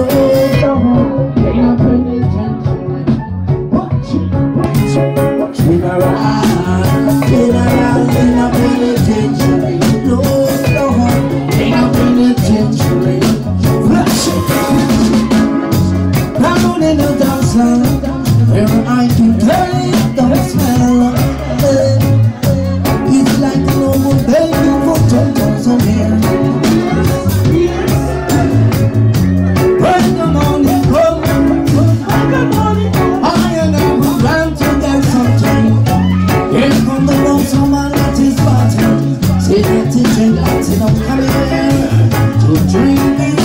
novo. They to take out I'm coming to drink